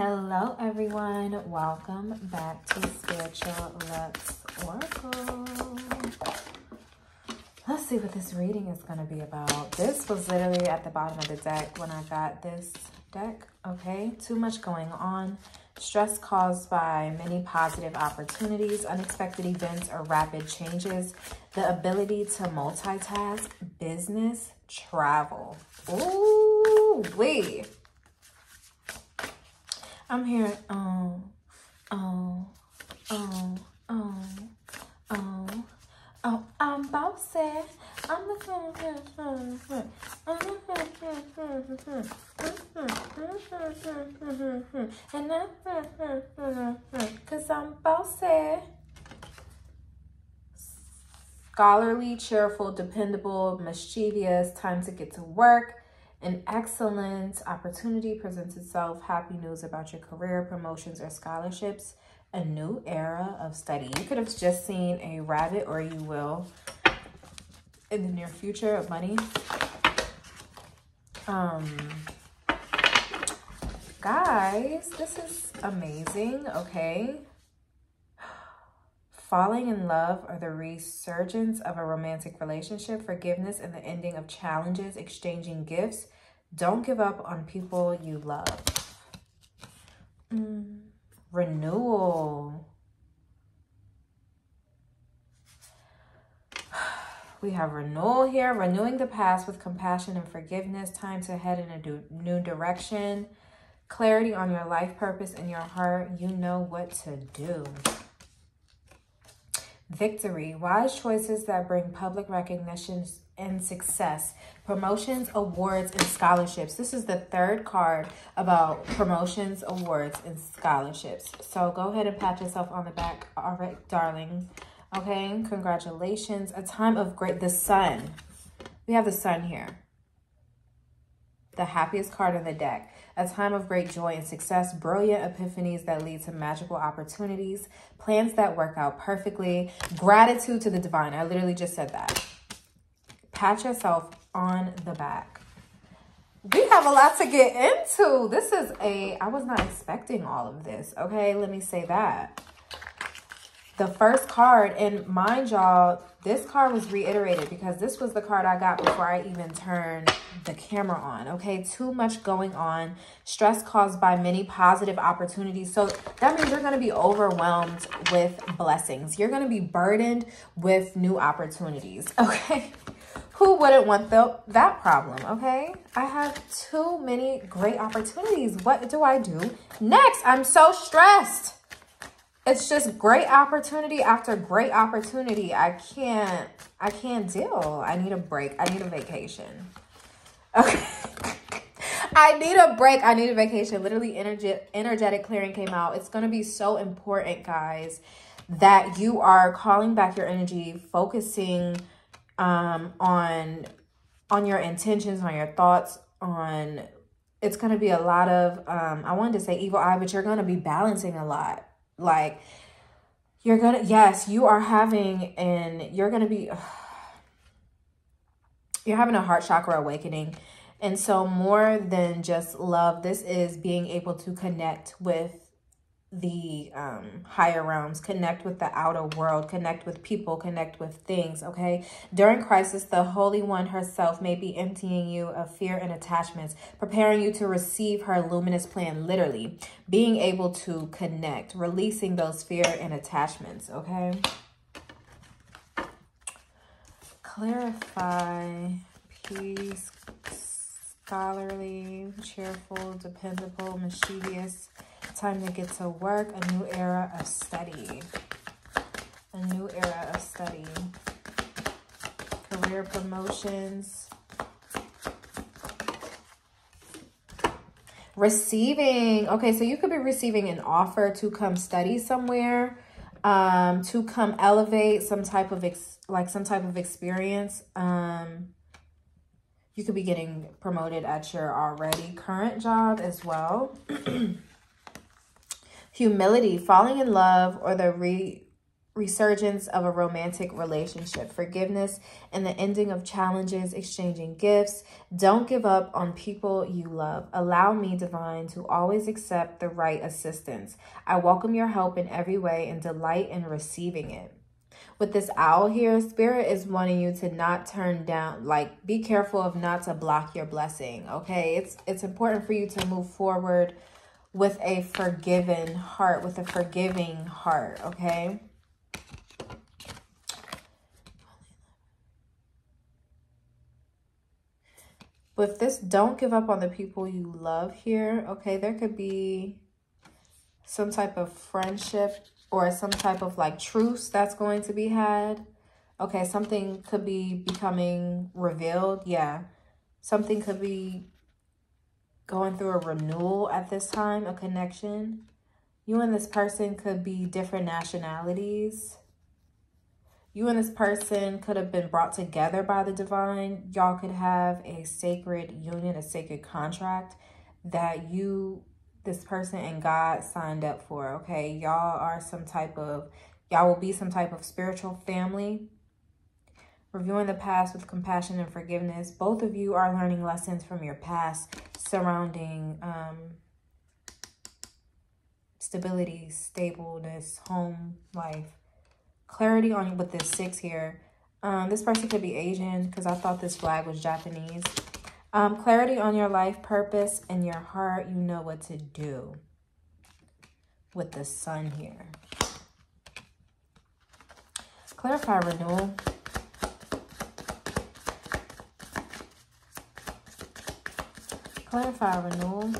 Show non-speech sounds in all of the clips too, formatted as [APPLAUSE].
Hello, everyone. Welcome back to Spiritual Luxe Oracle. Let's see what this reading is going to be about. This was literally at the bottom of the deck when I got this deck. Okay, too much going on. Stress caused by many positive opportunities, unexpected events, or rapid changes. The ability to multitask, business, travel. Ooh, wait. I'm here. Oh, oh, oh, oh, oh, oh. I'm bossy. I'm the and I, cause I'm bossy. Scholarly, cheerful, dependable, mischievous. Time to get to work an excellent opportunity presents itself. Happy news about your career, promotions, or scholarships. A new era of study. You could have just seen a rabbit, or you will in the near future of money. Um, guys, this is amazing. Okay. Falling in love or the resurgence of a romantic relationship, forgiveness and the ending of challenges, exchanging gifts. Don't give up on people you love. Mm. Renewal. [SIGHS] We have renewal here, renewing the past with compassion and forgiveness, time to head in a new direction, clarity on your life purpose in your heart. You know what to do. Victory, wise choices that bring public recognition and success, promotions, awards, and scholarships. This is the third card about promotions, awards, and scholarships. So go ahead and pat yourself on the back. All right, darling. Okay, congratulations. A time of great, the sun. We have the sun here. The happiest card in the deck a time of great joy and success, brilliant epiphanies that lead to magical opportunities, plans that work out perfectly, gratitude to the divine. I literally just said that. Pat yourself on the back. We have a lot to get into. This is a, I was not expecting all of this. Okay, let me say that the first card, and mind y'all, this card was reiterated because this was the card I got before I even turned the camera on. Okay, too much going on. Stress caused by many positive opportunities. So that means you're to be overwhelmed with blessings. You're to be burdened with new opportunities. [LAUGHS] Okay. Who wouldn't want the, that problem, okay? I have too many great opportunities. What do I do next? I'm so stressed it's just great opportunity after great opportunity. I can't, I can't deal. I need a break. I need a vacation. Okay. [LAUGHS] I need a break. I need a vacation. Literally, energy, energetic clearing came out. It's going to be so important, guys, that you are calling back your energy, focusing um, on on your intentions, on your thoughts, on it's going to be a lot of um, I wanted to say evil eye, but you're going to be balancing a lot like, you're gonna, yes, you are having, and you're gonna be, [SIGHS] you're having a heart chakra awakening. And so, more than just love, this is being able to connect with the um, higher realms, connect with the outer world, connect with people, connect with things, okay? During crisis, the Holy One herself may be emptying you of fear and attachments, preparing you to receive her luminous plan, literally. Being able to connect, releasing those fear and attachments, okay? Clarify, peace, scholarly, cheerful, dependable, mischievous, time to get to work, a new era of study. A new era of study. Career promotions. Receiving. Okay, so you could be receiving an offer to come study somewhere, um, to come elevate some type of, ex like some type of experience. Um, you could be getting promoted at your already current job as well. [CLEARS THROAT] humility, falling in love, or the re resurgence of a romantic relationship, forgiveness and the ending of challenges, exchanging gifts. Don't give up on people you love. Allow me, divine, to always accept the right assistance. I welcome your help in every way and delight in receiving it. With this owl here, spirit is wanting you to not turn down, like be careful of not to block your blessing, okay? It's it's important for you to move forward with a forgiven heart, with a forgiving heart, okay? With this, don't give up on the people you love here. Okay, there could be some type of friendship or some type of like truce that's going to be had. Okay, something could be becoming revealed. Yeah, something could be going through a renewal at this time, a connection. You and this person could be different nationalities you and this person could have been brought together by the divine. Y'all could have a sacred union, a sacred contract that you, this person and God signed up for, okay? Y'all are some type of, y'all will be some type of spiritual family. Reviewing the past with compassion and forgiveness. Both of you are learning lessons from your past surrounding um, stability, stableness, home life clarity on with this six here. Um, this person could be Asian because I thought this flag was Japanese. Um, clarity on your life purpose and your heart. You know what to do with the sun here. Clarify renewal. Clarify renewal.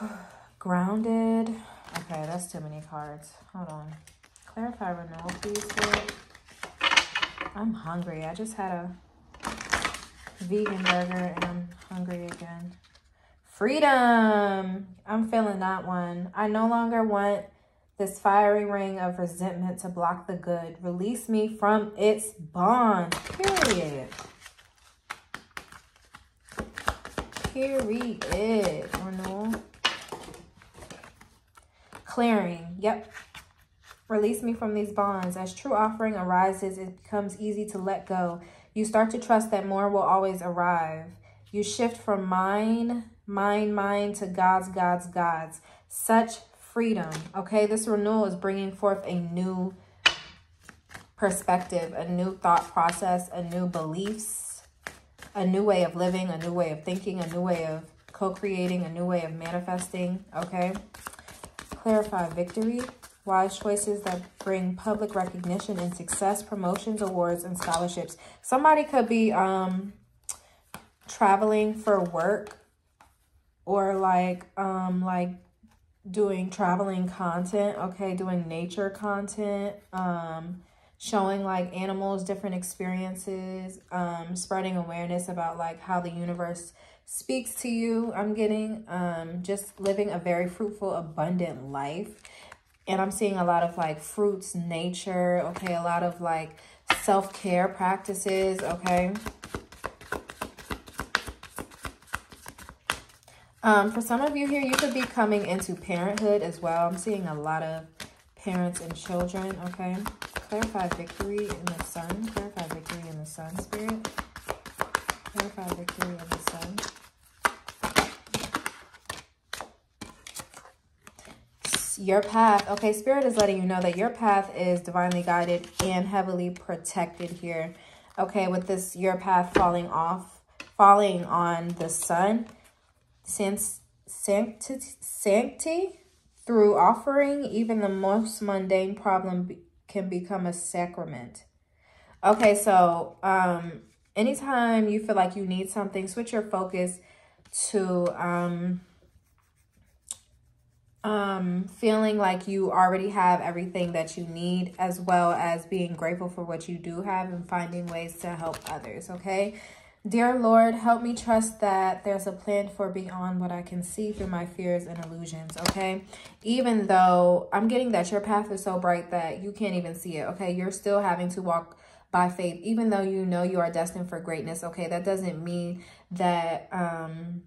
[SIGHS] Grounded. Okay, that's too many cards. Hold on. Clarify renewal, please. I'm hungry. I just had a vegan burger and I'm hungry again. Freedom. I'm feeling that one. I no longer want this fiery ring of resentment to block the good. Release me from its bond. Period. Period. Renewal. Clearing. Yep. Release me from these bonds. As true offering arises, it becomes easy to let go. You start to trust that more will always arrive. You shift from mine, mine, mine to God's, God's, God's. Such freedom. Okay, this renewal is bringing forth a new perspective, a new thought process, a new beliefs, a new way of living, a new way of thinking, a new way of co-creating, a new way of manifesting. Okay clarify victory, wise choices that bring public recognition and success, promotions, awards, and scholarships. Somebody could be um, traveling for work or like um, like doing traveling content, okay, doing nature content, um, showing like animals different experiences, um, spreading awareness about like how the universe speaks to you. I'm getting um, just living a very fruitful, abundant life. And I'm seeing a lot of like fruits, nature, okay, a lot of like self-care practices, okay. Um, for some of you here, you could be coming into parenthood as well. I'm seeing a lot of parents and children, okay. Clarify victory in the sun. Clarify victory in the sun, spirit. Clarify victory in the sun. your path okay spirit is letting you know that your path is divinely guided and heavily protected here okay with this your path falling off falling on the sun since sanctity, sanctity through offering even the most mundane problem can become a sacrament okay so um anytime you feel like you need something switch your focus to um um, feeling like you already have everything that you need, as well as being grateful for what you do have and finding ways to help others, okay? Dear Lord, help me trust that there's a plan for beyond what I can see through my fears and illusions, okay? Even though I'm getting that your path is so bright that you can't even see it, okay? You're still having to walk by faith, even though you know you are destined for greatness, okay? That doesn't mean that um,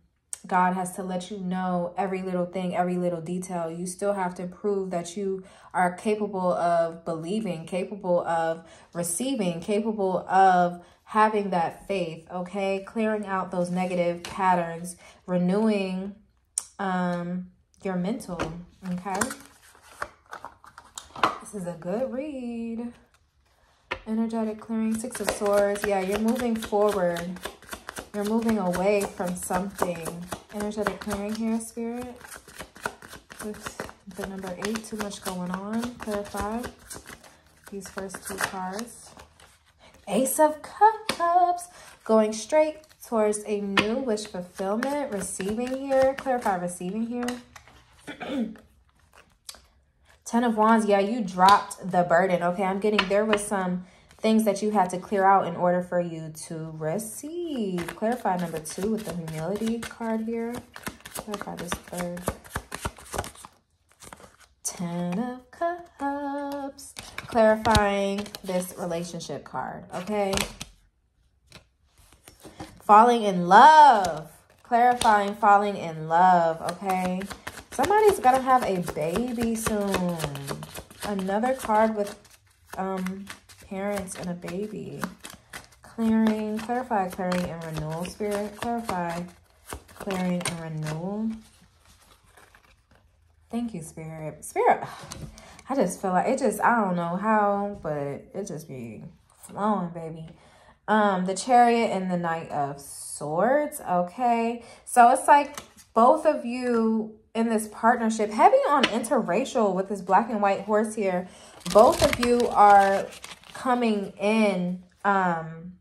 God has to let you know every little thing, every little detail. You still have to prove that you are capable of believing, capable of receiving, capable of having that faith, okay? Clearing out those negative patterns, renewing um, your mental, okay? This is a good read. Energetic clearing, Six of Swords. Yeah, you're moving forward. You're moving away from something. Energetic clearing here, Spirit. The number eight, too much going on. Clarify these first two cards. Ace of Cups. Going straight towards a new wish fulfillment. Receiving here. Clarify receiving here. [CLEARS THROAT] Ten of Wands. Yeah, you dropped the burden. Okay, I'm getting there was some things that you had to clear out in order for you to receive. Clarify number two with the humility card here. Clarify this third. Ten of Cups. Clarifying this relationship card, okay? Falling in love. Clarifying falling in love, okay? Somebody's gonna have a baby soon. Another card with um parents and a baby. Clearing, clarify, clearing, and renewal, spirit. Clarify, clearing, and renewal. Thank you, spirit. Spirit, I just feel like it just, I don't know how, but it just be flowing, baby. Um, the chariot and the knight of swords. Okay. So it's like both of you in this partnership, heavy on interracial with this black and white horse here. Both of you are coming in um,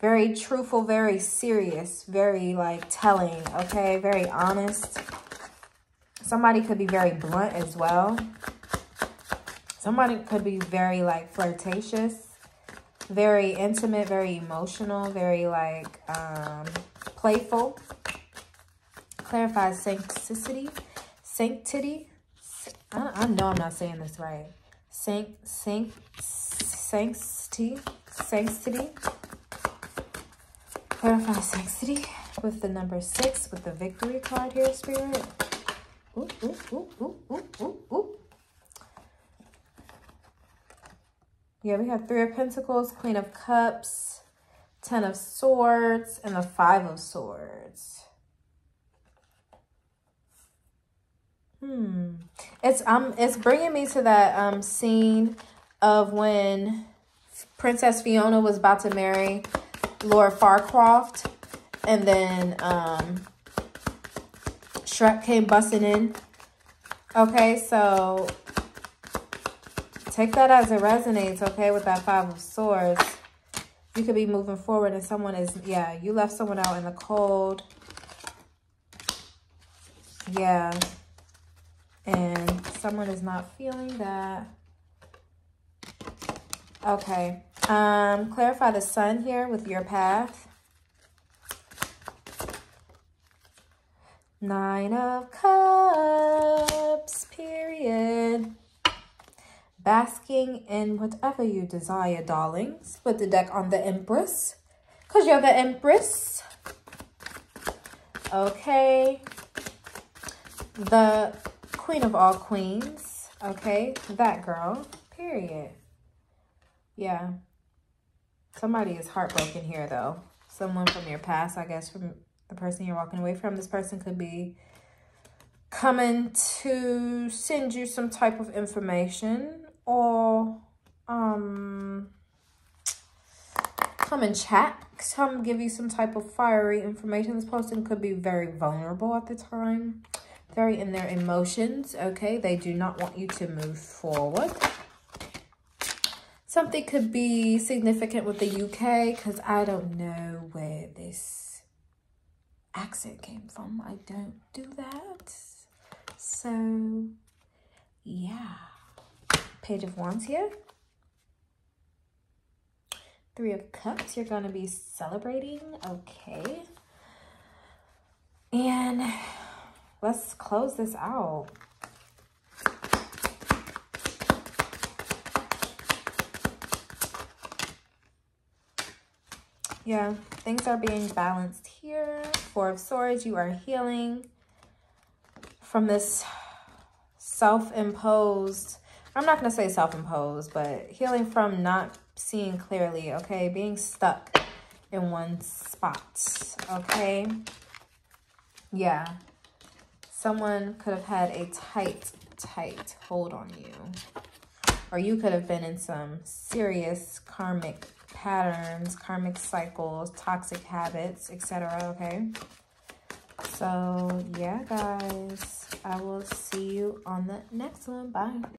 very truthful, very serious, very like telling, okay? Very honest. Somebody could be very blunt as well. Somebody could be very like flirtatious, very intimate, very emotional, very like um, playful. Clarifies sanctity, sanctity, I, I know I'm not saying this right. Sanct, sanct, sanctity, sanctity. Clarify sanctity with the number six with the victory card here, Spirit. Ooh, ooh, ooh, ooh, ooh, ooh, ooh. Yeah, we have Three of Pentacles, Queen of Cups, Ten of Swords, and the Five of Swords. Hmm. It's um it's bringing me to that um scene of when Princess Fiona was about to marry Lord Farquaad and then um Shrek came busting in. Okay, so take that as it resonates, okay, with that Five of Swords. You could be moving forward and someone is, yeah, you left someone out in the cold. Yeah and someone is not feeling that. Okay. Um, clarify the sun here with your path. Nine of Cups, period. Basking in whatever you desire, darlings. Put the deck on the Empress. Because you're the Empress. Okay. The queen of all queens. Okay, that girl, period. Yeah. Somebody is heartbroken here, though. Someone from your past, I guess, from the person you're walking away from. This person could be coming to send you some type of information or um come and chat come give you some type of fiery information this person could be very vulnerable at the time very in their emotions, okay? They do not want you to move forward. Something could be significant with the UK because I don't know where this accent came from. I don't do that. So, yeah. Page of Wands here. Three of Cups, you're going to be celebrating. Okay. And let's close this out. Yeah, things are being balanced here. Four of Swords, you are healing from this self-imposed, I'm not going to say self-imposed, but healing from not seeing clearly, okay? Being stuck in one spot, okay? Yeah. Someone could have had a tight, tight hold on you. Or you could have been in some serious karmic patterns, karmic cycles, toxic habits, etc. Okay. So, yeah, guys. I will see you on the next one. Bye.